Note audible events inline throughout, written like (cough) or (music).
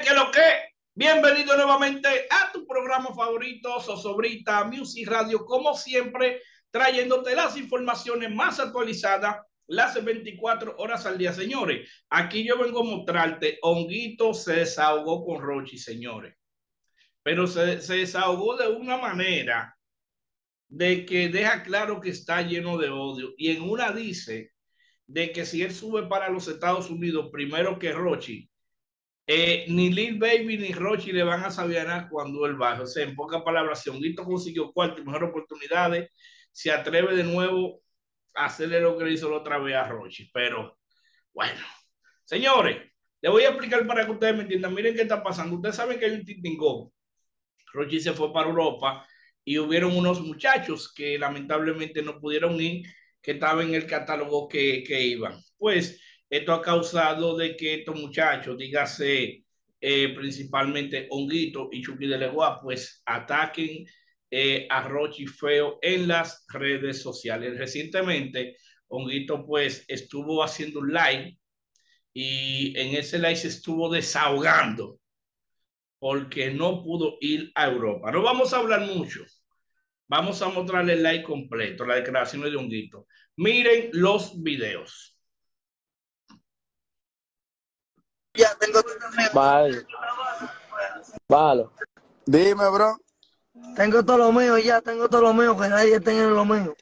que lo que? Bienvenido nuevamente a tu programa favorito, Sosobrita Music Radio, como siempre, trayéndote las informaciones más actualizadas las 24 horas al día, señores. Aquí yo vengo a mostrarte, Honguito se desahogó con Rochi, señores. Pero se, se desahogó de una manera de que deja claro que está lleno de odio. Y en una dice de que si él sube para los Estados Unidos primero que Rochi, eh, ni Lil Baby ni Rochi le van a saber cuando él baje. O sea, en pocas palabras, si Honguito consiguió cuarto y mejor oportunidades, se atreve de nuevo a hacerle lo que le hizo la otra vez a Rochi. Pero bueno, señores, le voy a explicar para que ustedes me entiendan. Miren qué está pasando. Ustedes saben que hay un titingón. Rochi se fue para Europa y hubieron unos muchachos que lamentablemente no pudieron ir, que estaban en el catálogo que, que iban. Pues esto ha causado de que estos muchachos, dígase eh, principalmente Honguito y Chucky de Legua, pues ataquen eh, a Rochi Feo en las redes sociales. Recientemente, Honguito pues estuvo haciendo un live y en ese live se estuvo desahogando porque no pudo ir a Europa. No vamos a hablar mucho. Vamos a mostrarle el live completo, la declaración de Honguito. Miren los videos. Ya tengo Vale. Vale. Dime, bro. Tengo todo lo mío ya, tengo todo lo mío, que nadie tenga lo mío.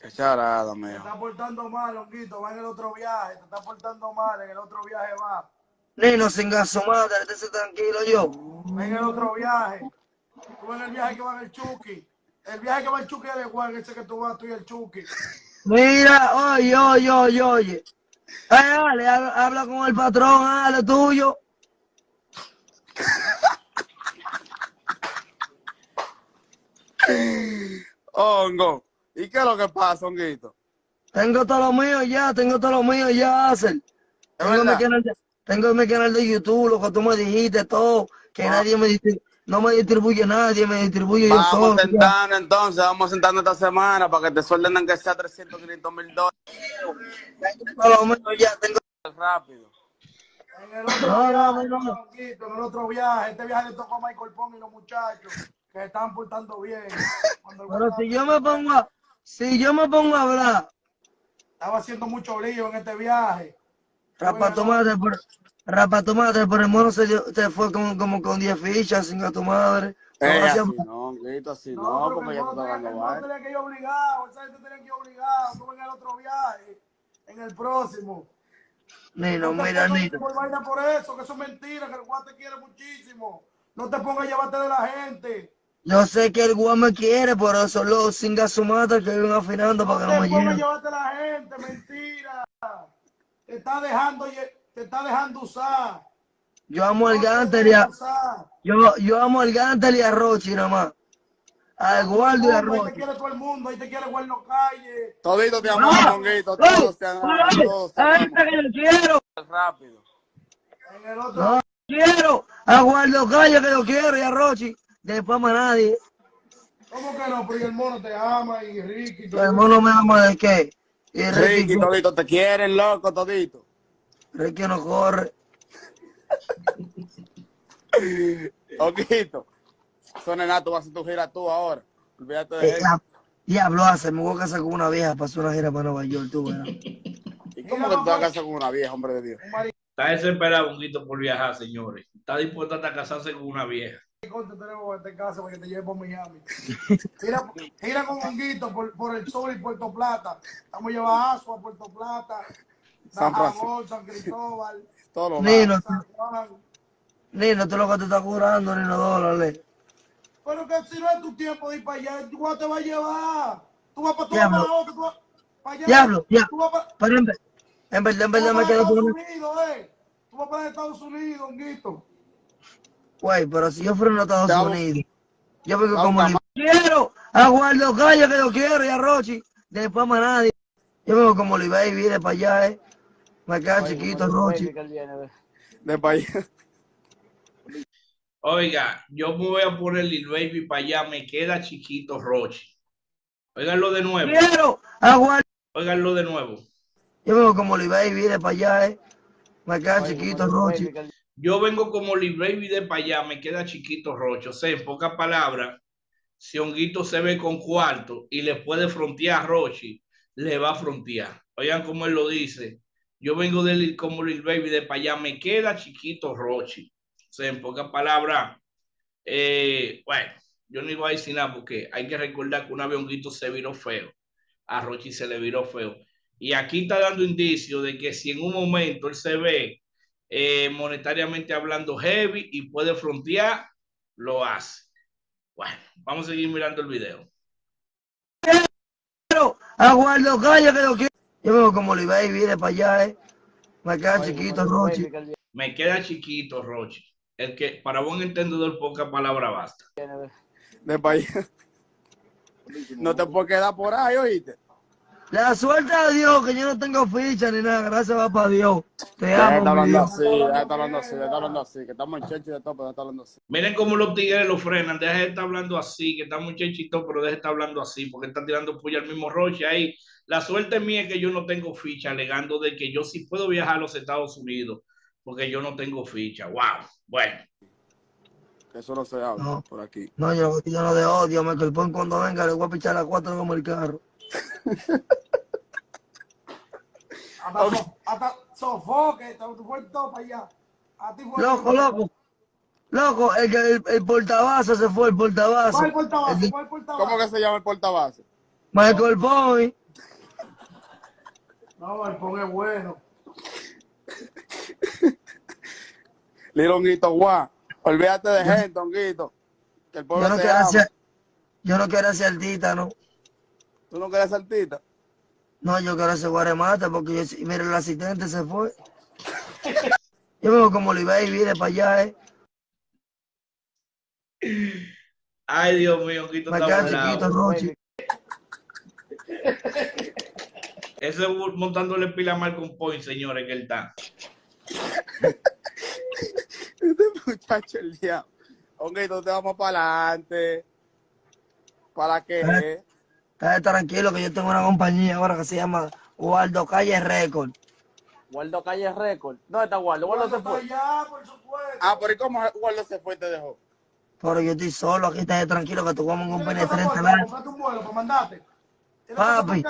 Qué charada, Te mío. está portando mal, Longuito, va en el otro viaje, te está portando mal, en el otro viaje va. Nino, sin gaso madre, estése tranquilo yo. Va en el otro viaje. Tú en el viaje que va en el Chucky. El viaje que va el Chucky de Juan, ese que tú vas tú y el Chucky. Mira, oye, oye, oye, oye. Ay, dale, habla, con el patrón, dale tuyo. Hongo. ¿Y qué es lo que pasa, Honguito? Tengo todo lo mío ya, tengo todo lo mío ya, Hacer. Tengo mi canal de, tengo mi canal de YouTube, lo que tú me dijiste, todo, que Ah. nadie me distribuye, no me distribuye nadie, me distribuye yo solo. Vamos sentando entonces, vamos sentando esta semana para que te suelden aunque sea 300, 500 mil dólares ya, tengo. rápido. En el otro No, viaje, no, en el otro viaje. Este viaje le tocó a Michael Pong y los muchachos que se están portando bien. Cuando Pero si yo me pongo a, si yo me pongo a hablar, estaba haciendo mucho lío en este viaje. Rapa tu madre, por, rapa tu madre, por el mono se, dio- se fue como, como con 10 fichas, sin a tu madre. Eh, así no, Honguito, así no, pero porque que ya tú estás tenía- dando que ir obligado, esa gente tenía que ir obligado. En el otro viaje, en el próximo. Nino, No te mira, pongas Nino. por vaina por eso, que eso es mentira, que el guante te quiere muchísimo. No te pongas a llevarte de la gente. Yo sé que el me quiere, por eso los singa su madre que viven afinando No para te que no me pongas a llevarte de la gente, mentira. Te está dejando, te está dejando usar. Yo amo al Gantel y a, yo, yo amo al Gantel y a Rochi nada más. Al guardia y a Ahí te Rochi. quiere todo el mundo, ahí te quiere Guarno Calle. Todito te amamos, ¡Ah! Todos te amamos, todos te ¡Ay, amamos. que yo quiero! Rápido. En el otro No quiero a Guardia Calle que yo quiero y a Rochi. Después más nadie. ¿Cómo que no? Y el mono te ama y Ricky. El mono me ama de qué. Y Ricky, Ricky, todito te quieren, loco, todito. Ricky no corre. Honguito. Son nada, tú vas a hacer tu gira tú ahora. Olvídate de Eh, eso. la- Diablo hace, me voy a casar con una vieja para hacer una gira para Nueva York, tú verás. ¿Y cómo que tú vas a casar con una vieja, hombre de Dios? Está desesperado Honguito por viajar, señores. Está dispuesto hasta casarse con una vieja. te tenemos en este caso para que te lleve por Miami. Gira, gira con Honguito por, por el sur y Puerto Plata. Vamos a llevar a Asua, Puerto Plata, San Francisco. San Cristóbal, (laughs) Todo lo Nino, San Juan. Nino, tú lo que te estás curando, Nino dólares. Pero que si no es tu tiempo de ir para allá, tú te vas a llevar. Tú vas para, tú vas Diablo. para, otro, tú vas para allá. Diablo, ya. Tú vas para, Pero en, en verdad, en tú verdad vas me para quedo con. Unidos, eh. Tú vas para Estados Unidos, Honguito. Güey, pero si yo fuera a Estados. Unidos, yo vengo Te como... li- Quiero a Guardia Calle que yo quiero y a Rochi. Después más nadie. Yo vengo como Lee Baby de para allá, eh. Me queda chiquito, Rochi. de país. Oiga, yo me voy a poner Lil Baby para allá, me queda chiquito Rochi. Óiganlo de nuevo, Quiero óiganlo de nuevo. Yo vengo como Lee Baby de para allá, eh. Me queda chiquito, Rochi. Yo vengo como Lee Baby de para allá, me queda chiquito Rocho. O sea, en pocas palabras, si Honguito se ve con cuarto y le puede frontear a Rochi, le va a frontear. Oigan cómo él lo dice. Yo vengo de Lil- como Lil Baby de para allá, me queda chiquito Rochi. O sea, en pocas palabras, eh, bueno, yo no iba a decir nada porque hay que recordar que una vez Honguito se viró feo. A Rochi se le viró feo. Y aquí está dando indicio de que si en un momento él se ve eh, monetariamente hablando heavy y puede frontear, lo hace. Bueno, vamos a seguir mirando el video. Aguardo, calla que lo. Yo veo como Baby de para allá, eh. Me queda chiquito, Rochi. Me queda chiquito, Rochi. El que, para buen entendedor, poca palabra basta. De pa' allá. No te puedes quedar por ahí, oíste. La suerte de Dios que yo no tengo ficha ni nada. Gracias va para Dios. Te Deja de amo, estar mi hablando Dios. así, deja de estar hablando así, estar hablando así, que estamos en checho de todo, pero deja de estar hablando así. Miren cómo los tigres lo frenan. Deja de estar hablando así, que está muchachito, pero deja de estar hablando así, porque está tirando puya al mismo Rochi ahí. La suerte mía es que yo no tengo ficha, alegando de que yo sí puedo viajar a los Estados Unidos, porque yo no tengo ficha. Wow. Bueno. Eso no se habla No. por aquí. No, yo, yo no de odio. Michael Pon cuando venga le voy a pichar a cuatro como el carro. (laughs) Hasta, so- hasta sofoque, te tú todo para allá. A ti fue Loco, loco. Loco, el, el, el portabazo se fue, el portabazo. ¿Cuál portabazo? El- ¿Cuál portabazo? ¿Cómo que se llama el portabase? Michael Point. No, el pon es bueno. (laughs) Lilo Honguito, guau. Olvídate de gente, Honguito. Que el pueblo Yo no te quiero ama. hacer, yo no quiero hacer altita, no. ¿Tú no quieres artista? No, yo quiero hacer guaremata porque yo, mira, el asistente se fue. Yo me veo como Baby de para allá, eh. Ay, Dios mío, Quito Me está chiquito, Rochi. (laughs) Ese es montándole pila a Malcolm Point, señores, que él está. (laughs) Este muchacho, el diablo. Honguito, te vamos para adelante. ¿Para qué? Cállate tranquilo que yo tengo una compañía ahora que se llama Waldo Calle Record. Waldo Calle Record. ¿Dónde está Waldo? Waldo se fue. allá, por supuesto. Ah, pero ¿y cómo Waldo se fue y te dejó? Pero yo estoy solo aquí, estate tranquilo que tú vamos con un ¿Tienes penetrante pasaporte para largo. comprarte un vuelo para mandarte? ¿Tienes Papi.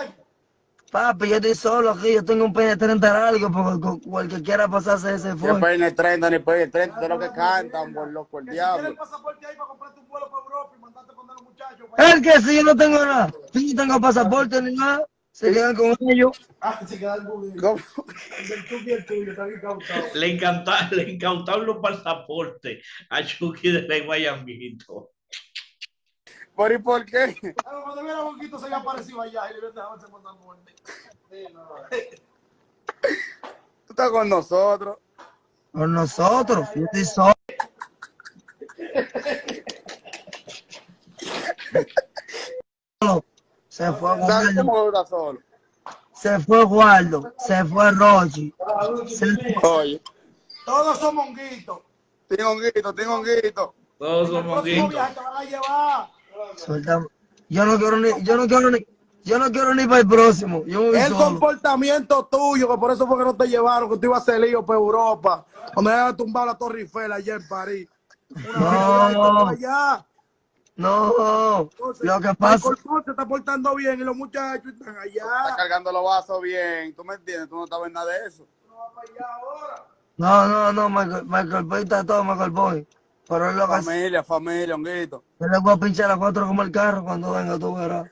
Papi, yo estoy solo aquí, yo tengo un penetrante largo porque con- cualquier quiera pasarse ese Ni fue. peine 30, ni peine 30, de lo que cantan, por loco, el tienes el diablo. pasaporte ahí para comprarte un vuelo para Europa y mandarte con los muchachos. El que si yo no tengo nada, si no tengo pasaporte ni nada, se quedan con ellos. Ah, se queda el buggy. ¿Cómo? El y el tuyo, está bien cautado. Le encanta, le encantaron los pasaportes a Chucky de Guayambito. ¿Por y por qué? Cuando viera a Bonquito se había aparecido allá y le. Sí, no. Tú estás con nosotros. Con nosotros, yo estoy solo. Se fue ¿Sabes Waldo, solo? se fue Waldo, se fue Rochi. se fue- Oye, Todos son monguitos. tengo honguito, tengo honguito. Todos En el Suéltame. Yo no quiero ni, yo no quiero ni, yo no quiero ni para el próximo. Yo El solo. comportamiento tuyo, que por eso fue que no te llevaron, que tú ibas a hacer lío para Europa. Cuando había tumbado la Torre Eiffel allá en París. Una No. allá. No, Entonces, lo que pasa, se está portando bien y los muchachos están allá. cargando los vasos bien. ¿Tú me entiendes? Tú no sabes nada de eso. No va para allá ahora. no, no, no, Michael, Michael Boy está todo Michael Boy. Pero es lo que Familia, familia, honguito. yo le voy a pinchar a cuatro como el carro cuando venga, tú verás.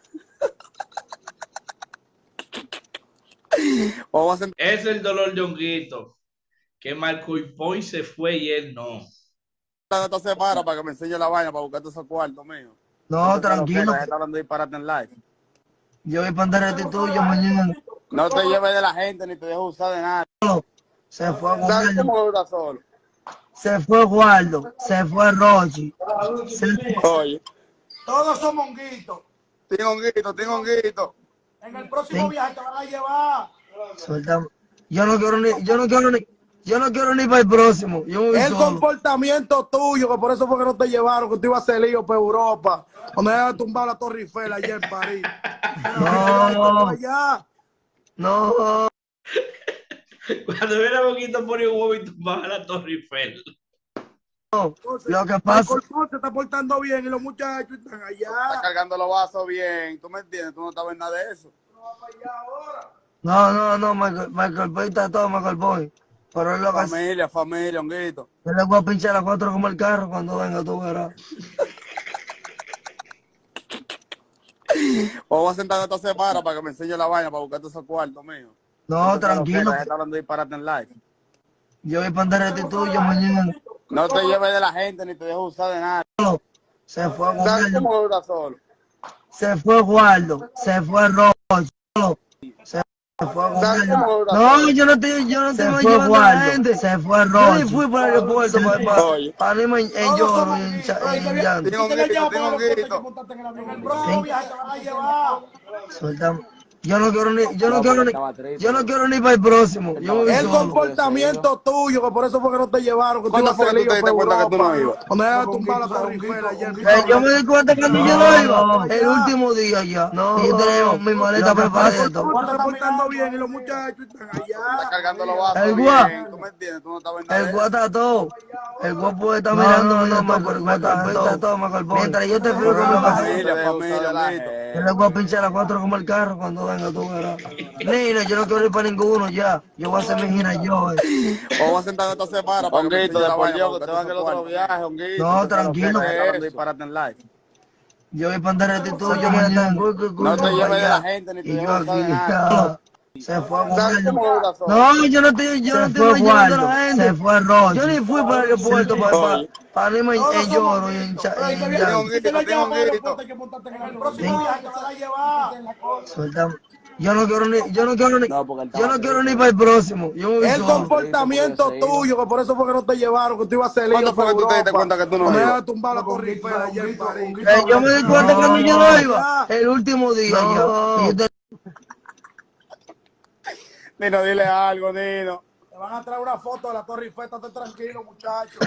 (laughs) A Es el dolor de Honguito. Que Marco y Point se fue y él no. esta semana para que me enseñe la vaina para buscarte esos cuartos míos. No, tranquilo, Está hablando de disparate en live. yo voy para andar tuyo mañana. No te lleves de la gente ni te dejes usar de nada. Se fue ¿Sabes Waldo, cómo estás solo? Se fue Waldo, se fue Rochi. Se fue- Oye, Todos son monguitos. tengo honguito, tengo honguito. En el próximo Sí. viaje te van a llevar. Suéltame. Yo no quiero ni, yo no quiero ni, yo no quiero ni para el próximo. Yo El solo. comportamiento tuyo, que por eso fue que no te llevaron, que tú ibas a hacer lío para Europa. Cuando había tumbado la Torre Eiffel allá en París. (laughs) No. Allá. No, (laughs) Cuando viene a Boquito pone un huevo y tumbaba la Torre Eiffel. Entonces, Lo que pasa- se está portando bien y los muchachos están Está allá. cargando los vasos bien. ¿Tú me entiendes? Tú no sabes nada de eso. No. No, no, Michael, Michael Boy está todo, Michael Boy. Pero es lo que hace. Familia, familia, honguito. Yo le voy a pinchar a las cuatro como el carro cuando venga, tú verás. Vamos a sentar esta semana para que me enseñe la vaina para buscarte esos cuartos mío. No, tranquilo. Está hablando disparate en live. Yo voy para andar tuyo mañana. No te lleves de la gente ni te dejes usar de nada. Se fue ¿Sabes Guardo, solo? se fue Guardo, se fue Roche, se fue ¿Sabes Guardo. No, yo no estoy, yo no estoy llevando a la gente. Se fue Roche. Yo ni fui para el aeropuerto para, para irme en, lloro y en, llanto. Tengo un grito, te llevar. Suéltame. Yo no quiero ni, yo no quiero ni, triste. yo no quiero ni para el próximo. Yo El solo. comportamiento tuyo, que por eso fue que no te llevaron. Que tú ¿Cuándo fue que tú te diste cuenta que tú no ibas? Cuando ya la ayer. Eh, yo me di cuenta cuando yo no iba, el último día ya. y yo tenía mi maleta preparada y todo. Tú estás portando bien y los muchachos están Está allá. cargando los vasos El guá. bien. ¿Tú me entiendes? Tú no sabes nada El guá está todo. El guá puede estar mirando, no, no, el guá está todo. Mientras yo te explico mi pasado. Familia, familia, honguito. Yo le voy a pinchar a las cuatro como el carro cuando venga, tú verás. Nina, yo no quiero ir para ninguno ya. Yo voy a hacer mi gira yo. eh. Vamos a sentar esta semana para que Honguito, la después yo, que te van el otro viaje, honguito. No, tranquilo. Disparate en live. Yo voy para andar este tuyo mañana. No te lleves de la gente ni te yo usar de nada. Se fue. No, yo no estoy, yo no estoy llevando a la gente. Se fue Roche. Yo ni fui para el aeropuerto para, para, para irme en, en lloro y en, que llanto. que que. Yo no quiero ni, yo no quiero ni, No, yo no quiero ni para el próximo. Yo me El solo. comportamiento Sí, tuyo, que por eso fue que no te llevaron, que tú ibas a salir. ¿Cuándo fue que tú te diste cuenta que tú no ibas? ya tumbar la Eiffel ayer en París. Yo me di cuenta No, cuando yo no, no iba, el último día yo te- Nino, dile algo, Nino. Te van a traer una foto de la Torre Eiffel, estate tranquilo, muchacho.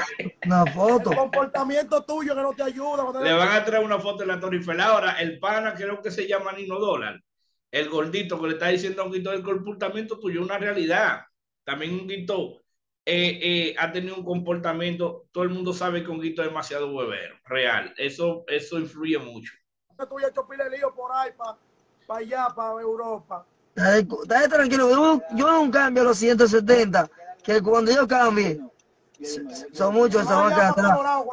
una foto. El comportamiento tuyo que no te ayuda. Le van a traer una foto de la Torre Eiffel. Ahora, el pana creo que se llama Nino Dólar, el gordito que le está diciendo a Honguito el comportamiento tuyo es una realidad. También Honguito eh, eh, ha tenido un comportamiento, todo el mundo sabe que Honguito es demasiado huevero, real. Eso, eso influye mucho. tú ya hecho pile lío por ahí para allá, para Europa. Dale, dale tranquilo, yo, yo hago un cambio a los 170, que cuando yo cambie, son muchos que se van a quedar Vaya para atrás.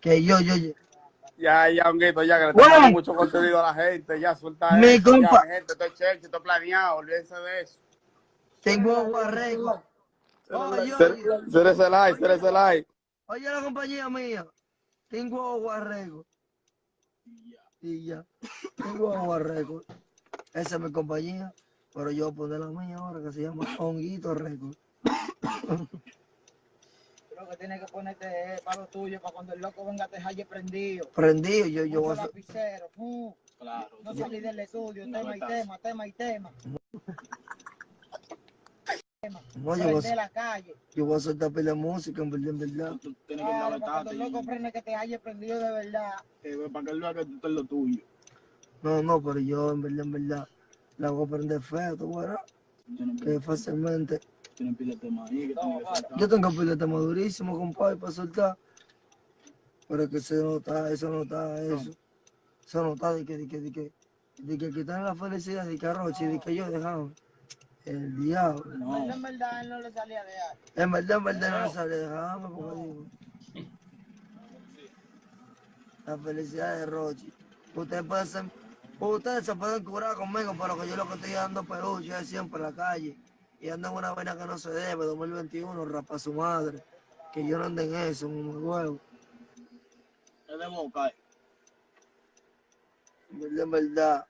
Que yo, yo, yo. Ya, ya, honguito, ya que le Bueno. mucho contenido a la gente. Ya, suelta Mi eso. compa- Ya, gente, esto es chévere, esto es planeado. Olvídense de eso. Tengo ese like, like. oye la compañía mía. Tengo barrego. Y ya. Tengo barrego. Esa es mi compañía. Pero yo voy a poner la mía ahora que se llama Honguito Record. Lo que tienes que ponerte es para lo tuyo, para cuando el loco venga te halle prendido. Prendido, yo, yo voy a hacer- lapicero. mm. No salí del estudio, tema y tema, tema y tema. No, yo voy a la calle. Yo voy a soltar pila de música, en verdad, en verdad. Claro, para cuando el loco prende que te halle prendido de verdad. para que él vea que tú estás lo tuyo. No, no, pero yo, en verdad, en verdad, la voy a prender feo, tú verás. Que fácilmente. Tienen pila de tema ahí que sacar. Yo tengo pila de tema durísimo, compadre, para soltar. Pero es que eso no está, eso no está, eso. Eso no está de que, de que, de que, de que quitar la felicidad de que a Rochi, de que yo dejaba. El diablo. No, En verdad, él no le salía de ahí. En verdad, en verdad, no le sale, déjame, porque digo. La felicidad de Rochi. Ustedes pueden ser, ustedes se pueden curar conmigo, pero que yo lo que estoy dando peluche es siempre en la calle. Y ando en una vaina que no se debe, 2021, rapa su madre. Que yo no ande en eso, mi huevo. es de boca. eh. En verdad, en verdad.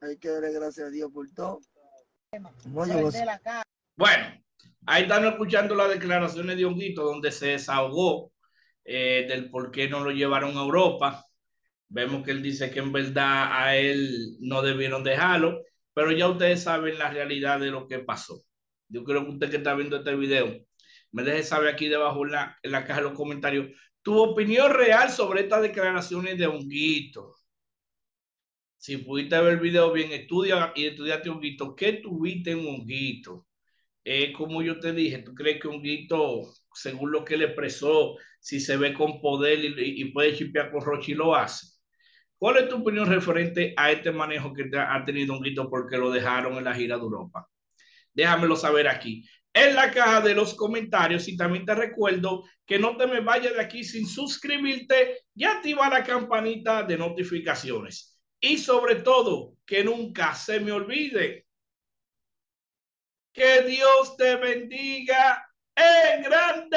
Hay que darle gracias a Dios por todo. Yo. Bueno, ahí están escuchando las declaraciones de Honguito, donde se desahogó eh, del por qué no lo llevaron a Europa. Vemos que él dice que en verdad a él no debieron dejarlo, pero ya ustedes saben la realidad de lo que pasó. Yo creo que usted que está viendo este video, me deje saber aquí debajo en la, en la caja de los comentarios tu opinión real sobre estas declaraciones de Honguito. Si pudiste ver el video bien, estudia y estudiate Honguito. ¿Qué tuviste en Honguito? Eh, como yo te dije, ¿tú crees que Honguito, según lo que le expresó, si se ve con poder y, puede chipear con Rochi, lo hace? ¿Cuál es tu opinión referente a este manejo que ha tenido Honguito porque lo dejaron en la gira de Europa? Déjamelo saber aquí en la caja de los comentarios y también te recuerdo que no te me vayas de aquí sin suscribirte y activar la campanita de notificaciones. Y sobre todo, que nunca se me olvide que Dios te bendiga en grande.